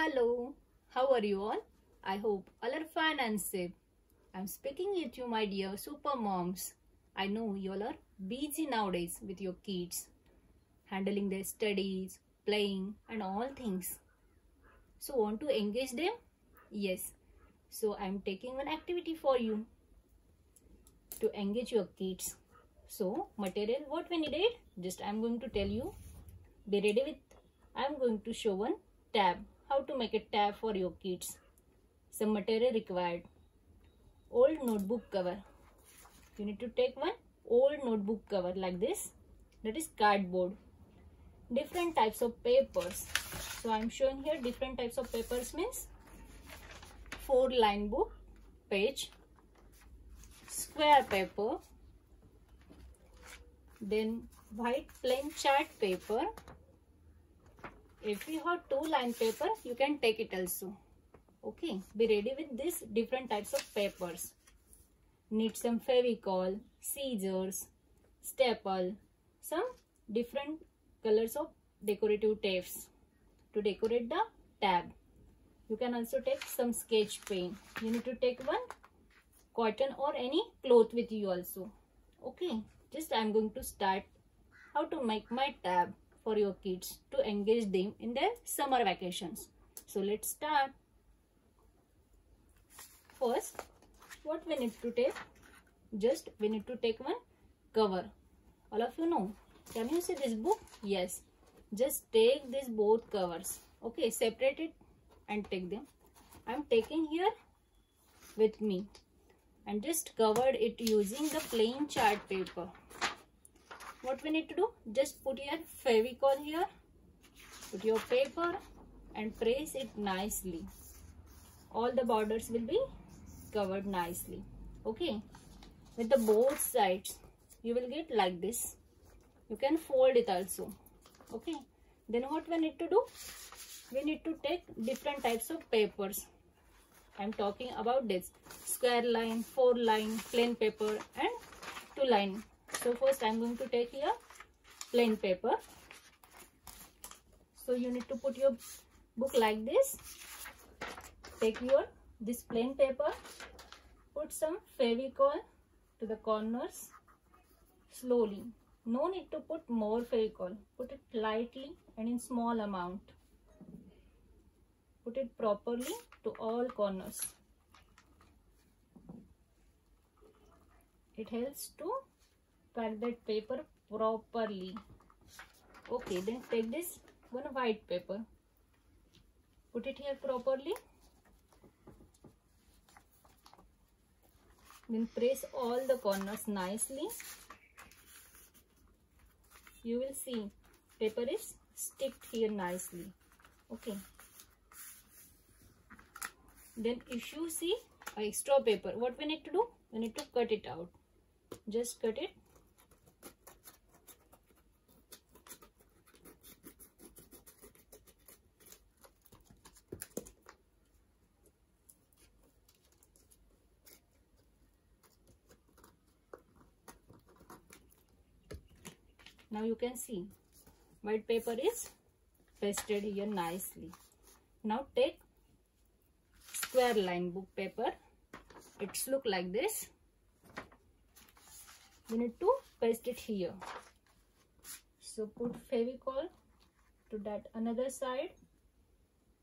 Hello, how are you all? I hope all are fine and safe. I'm speaking with you, my dear super moms. I know you all are busy nowadays with your kids, handling their studies, playing, and all things. So, want to engage them? Yes. So, I'm taking one activity for you to engage your kids. So, material what we needed? Just I'm going to tell you. Be ready with. I'm going to show one tab how to make a tab for your kids. Some material required. Old notebook cover. You need to take one old notebook cover like this. That is cardboard. Different types of papers. So i'm showing here different types of papers means four line book page square paper then white plain chart paper if you have two line paper you can take it also. Okay be ready with this different types of papers. Need some fevicol scissors staple some different colors of decorative tapes. To decorate the tab you can also take some sketch pen. You need to take one cotton or any cloth with you also. Okay just i'm going to start how to make my tab for your kids to engage them in their summer vacations. So let's start. First, what we need to take? Just we need to take one cover. All of you know. Can you see this book? Yes. Just take these both covers. Okay, separate it and take them. I'm taking here with me and just covered it using the plain chart paper what we need to do? Just put your fevicol here put your paper and press it nicely. All the borders will be covered nicely. Okay? With the both sides you will get like this. You can fold it also. Okay? Then what we need to do? We need to take different types of papers. I'm talking about this. Square line four line plain paper and two line so first i'm going to take here plain paper. So you need to put your book like this. Take your this plain paper. Put some fevicol to the corners slowly. No need to put more fevicol. Put it lightly and in small amount. Put it properly to all corners. It helps to pack that paper properly. Okay then take this one white paper. Put it here properly. Then press all the corners nicely. You will see paper is sticked here nicely. Okay. Then if you see extra paper what we need to do? We need to cut it out. Just cut it now you can see. White paper is pasted here nicely. Now take square line book paper. It's look like this. You need to paste it here. So put fevicol to that another side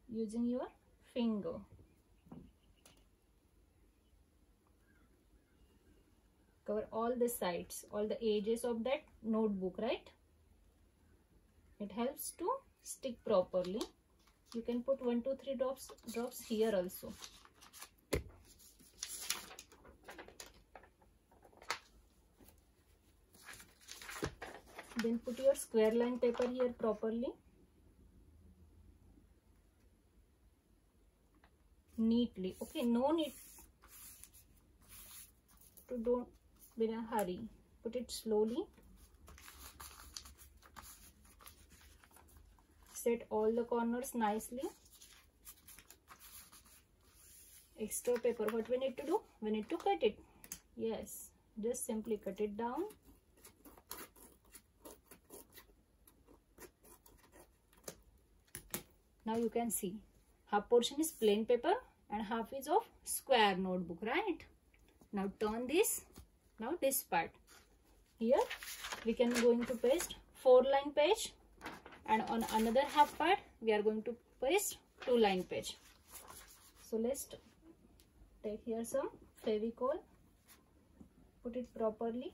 using your finger cover all the sides all the edges of that notebook right? It helps to stick properly. You can put one two three drops drops here also. Then put your square line paper here properly. Neatly okay no need to don't in a hurry. Put it slowly. Set all the corners nicely. Extra paper what we need to do? We need to cut it. Yes. Just simply cut it down. Now you can see. Half portion is plain paper and half is of square notebook right? Now turn this now this part. Here we can going to paste four line page and on another half part we are going to paste two line page so let's take here some fevicol put it properly.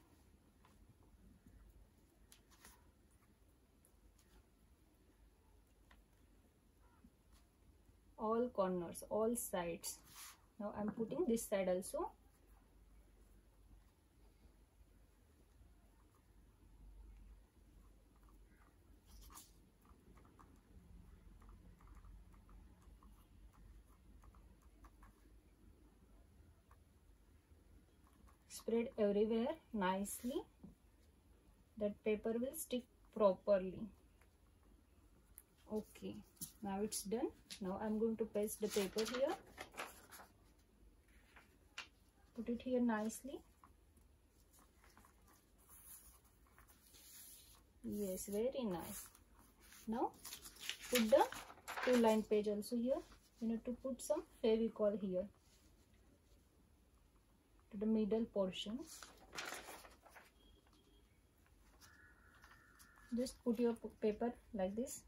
All corners all sides. Now i'm putting this side also spread everywhere nicely that paper will stick properly. Okay now it's done. Now i'm going to paste the paper here. Put it here nicely. Yes very nice. Now put the two line page also here. You need to put some fevicol here the middle portion. Just put your paper like this.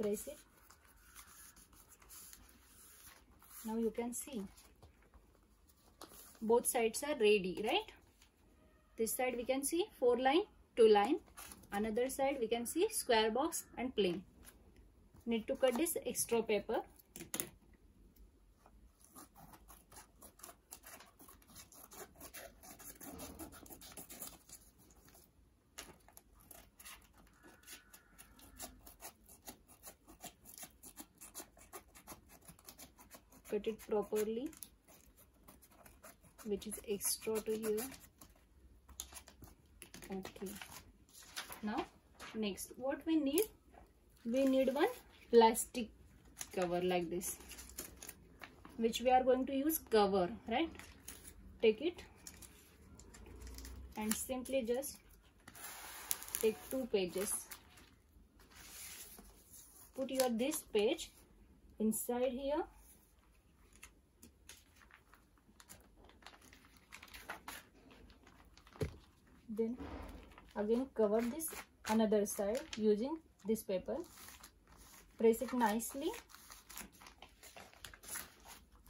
Press it. Now you can see. Both sides are ready right? This side we can see four line two line. Another side we can see square box and plain. Need to cut this extra paper it properly which is extra to here okay. Now next what we need? We need one plastic cover like this which we are going to use cover right? Take it and simply just take two pages. Put your this page inside here then again cover this another side using this paper. Press it nicely.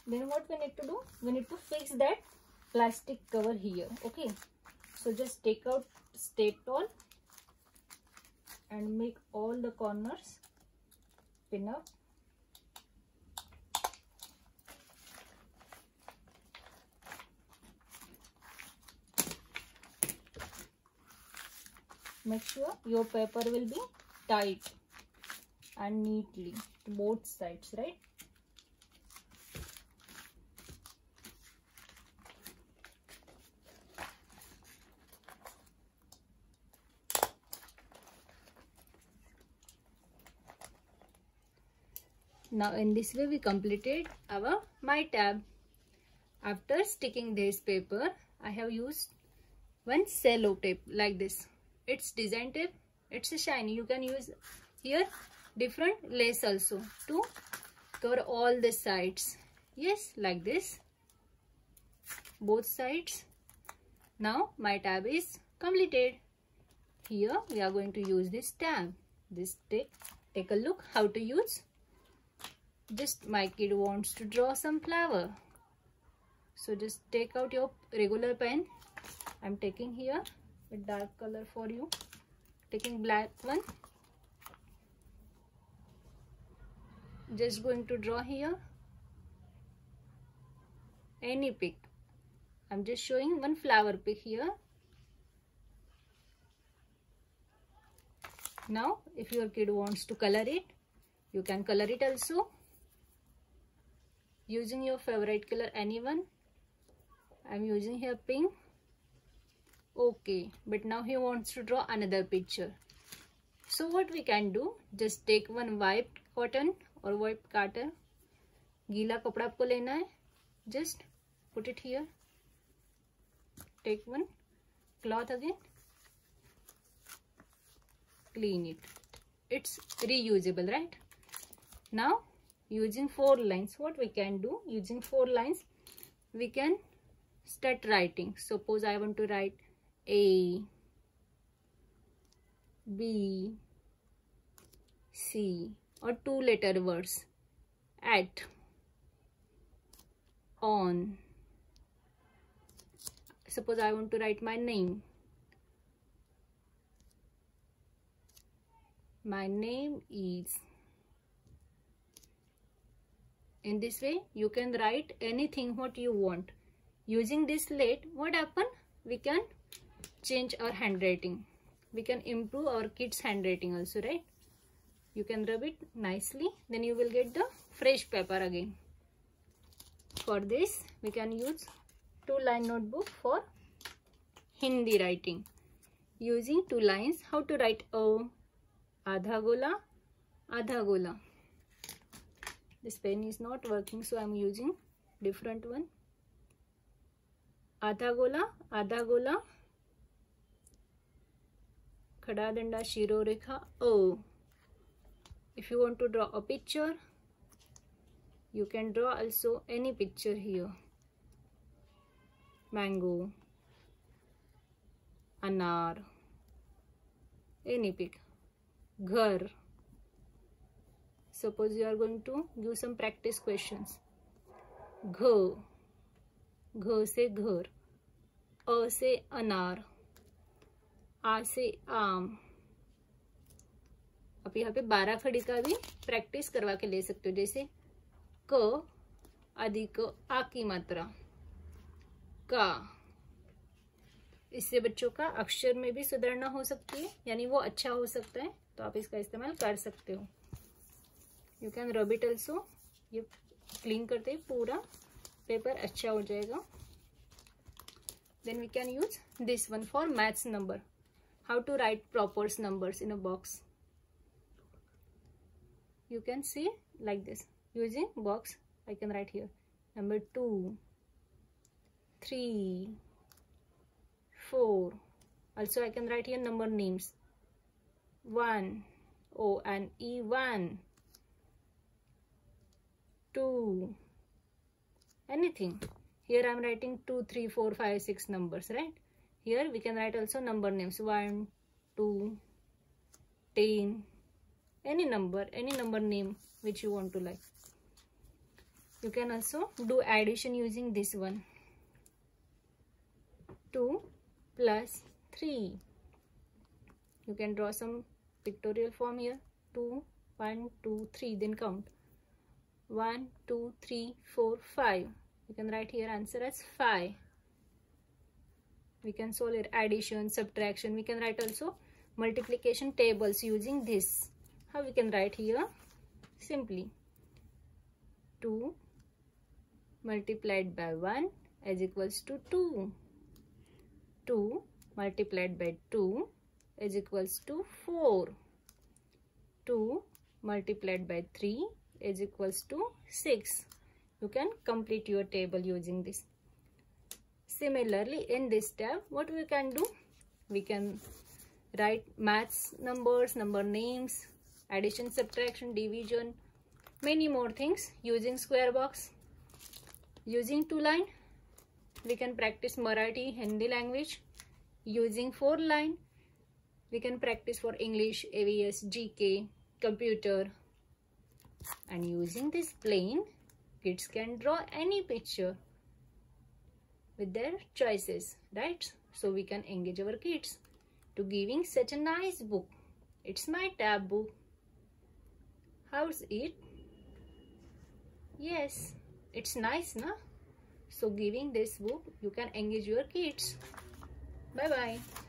Then what we need to do? We need to fix that plastic cover here okay? So just take out stay tall and make all the corners pin up make sure your paper will be tight and neatly both sides right? Now in this way we completed our my tab. After sticking this paper i have used one cello tape like this it's design tape it's a shiny. You can use here different lace also to cover all the sides. Yes like this. Both sides. Now my tab is completed. Here we are going to use this tab. This take take a look how to use. Just my kid wants to draw some flower. So just take out your regular pen. I'm taking here a dark color for you. Taking black one. Just going to draw here. Any pick i'm just showing one flower pick here. Now if your kid wants to color it you can color it also. Using your favorite color anyone. I'm using here pink okay but now he wants to draw another picture so what we can do just take one white cotton or white carton गीला कपड़ा आपको लेना है just put it here take one cloth again clean it it's reusable right now using four lines what we can do using four lines we can start writing suppose i want to write a b c or two letter words at on. Suppose i want to write my name. My name is in this way you can write anything what you want. Using this slate what happen? We can change our handwriting. We can improve our kids handwriting also right? You can rub it nicely. Then you will get the fresh paper again. For this we can use two line notebook for Hindi writing. Using two lines how to write a adha gola adha gola. This pen is not working so i'm using different one. Adha gola adha gola khada danda shiro rekha o if you want to draw a picture you can draw also any picture here mango anar any pic ghar suppose you are going to give some practice questions घ घ से घर अ से अनार आ से, आम आप यहाँ पे बारह खड़ी का भी प्रैक्टिस करवा के ले सकते हो, जैसे क अधिक आ की मात्रा, का। इससे बच्चों का अक्षर में भी सुधारना हो सकती है, यानी वो अच्छा हो सकता है तो आप इसका इस्तेमाल कर सकते हो। You can rub it also ये क्लीन करते ही, पूरा पेपर अच्छा हो जाएगा। Then we can use this one for maths number how to write proper numbers in a box. You can see like this. Using box I can write here. Number 2 3 4 also I can write here number names. 1 O and E1 2 anything. Here I'm writing 2 3 4 5 6 numbers right? Here we can write also number names. 1 2 10 any number any number name which you want to like. You can also do addition using this one. 2 plus 3 you can draw some pictorial form here. 2 1 2 3 then count. 1 2 3 4 5 you can write here answer as 5 we can solve it. Addition subtraction. We can write also multiplication tables using this. How we can write here? Simply 2 multiplied by 1 is equals to 2 2 multiplied by 2 is equals to 4 2 multiplied by 3 is equals to 6. You can complete your table using this. Similarly, in this tab, what we can do? We can write maths numbers, number names, addition, subtraction, division, many more things using square box. Using two line, we can practice Marathi, Hindi language. Using four line, we can practice for English, EVS, GK, computer, and using this plain kids can draw any picture with their choices right? So we can engage our kids. To giving such a nice book it's my tab book how's it? Yes it's nice na? So giving this book you can engage your kids. Bye bye